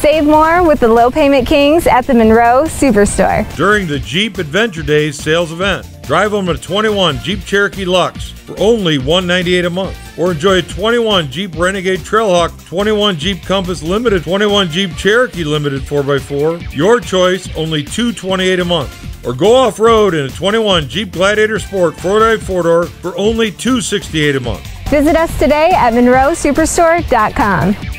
Save more with the low payment kings at the Monroe Superstore. During the Jeep Adventure Days sales event, drive home a 21 Jeep Cherokee Lux for only $198 a month. Or enjoy a 21 Jeep Renegade Trailhawk, 21 Jeep Compass Limited, 21 Jeep Cherokee Limited 4x4. Your choice, only $228 a month or go off road in a 21 Jeep Gladiator Sport 4x4 door for only $268 a month. Visit us today at monroesuperstore.com.